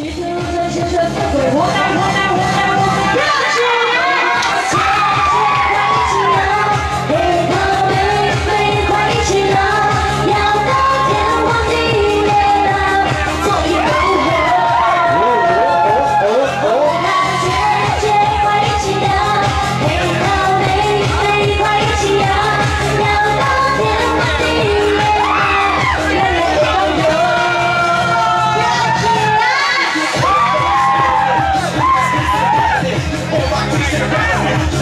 屈伸如春，旋转似鬼，活，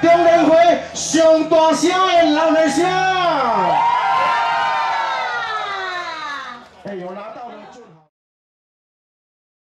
中联会上大声的老人声！